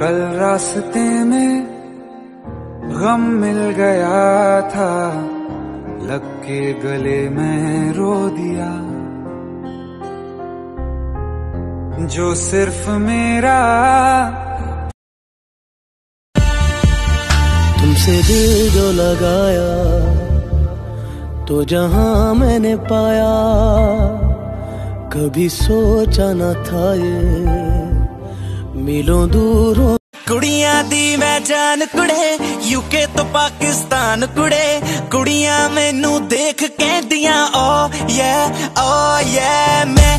कल रास्ते में गम मिल गया था, लग के गले में रो दिया। जो सिर्फ़ मेरा तुमसे दिल जो लगाया तो जहाँ मैंने पाया, कभी सोचा न था ये। ਮਿਲੋਂ ਦੂਰੋਂ। ਕੁੜੀਆਂ ਦੀ ਮੈਂ ਜਾਨ ਕੁੜੇ, ਯੂਕੇ ਤੋਂ ਪਾਕਿਸਤਾਨ ਕੁੜੇ। ਕੁੜੀਆਂ ਮੈਨੂੰ ਦੇਖ ਕਹਿੰਦੀਆਂ ਓ ਯੇ ਓ ਯੇ ਮੈਂ